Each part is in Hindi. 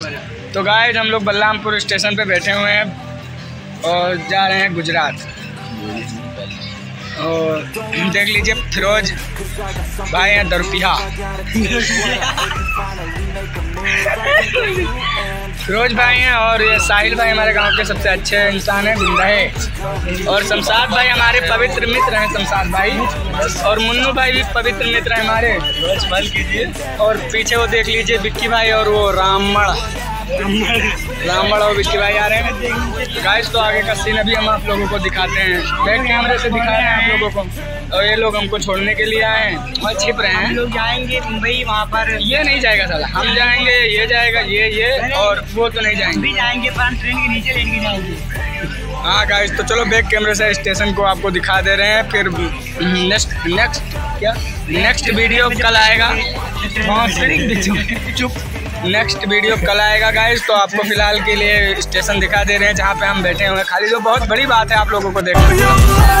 तो गाय हम लोग बलरामपुर स्टेशन पे बैठे हुए हैं और जा रहे हैं गुजरात। और देख लीजिए फिरोज भाई हैं दरपिया फिरोज भाई हैं और ये साहिल भाई हमारे गाँव के सबसे अच्छे इंसान हैं ज़िंदा है। और शमशाद भाई हमारे पवित्र मित्र हैं, शमशाद भाई। और मुन्नू भाई भी पवित्र मित्र हैं हमारे। कीजिए और पीछे वो देख लीजिए बिक्की भाई और वो राममण। राममण और विक्की भाई आ रहे हैं। गाइस तो आगे का सीन अभी हम आप लोगों को दिखाते हैं। बैक कैमरे से दिखा रहे हैं आप लोगों को। और ये लोग हमको छोड़ने के लिए आए हैं। और छिप रहे हैं। लोग जाएँगे मुंबई वहाँ पर ये नहीं जाएगा साला। हम जाएँगे। ये जाएगा ये ये और वो तो नहीं जाएँगे। जाएँगे पर हम ट्रेन के नीचे लेट के जाएँगे। हाँ गाइस तो चलो बैक कैमरे से स्टेशन को आपको दिखा दे रहे हैं। फिर नेक्स्ट नेक्स्ट क्या? नेक्स्ट वीडियो कल आएगा। चुप। नेक्स्ट वीडियो कल आएगा गाइज़ तो आपको फ़िलहाल के लिए स्टेशन दिखा दे रहे हैं जहाँ पे हम बैठे हुए खाली जो बहुत बड़ी बात है आप लोगों को देखना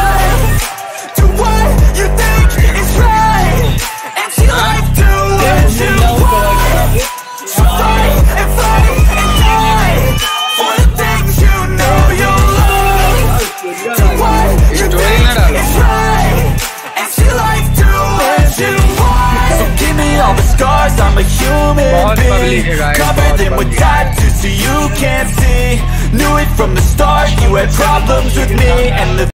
realized I'm a human being. Covered in with tattoos so you can't see. Knew it from the start, you had problems with me and the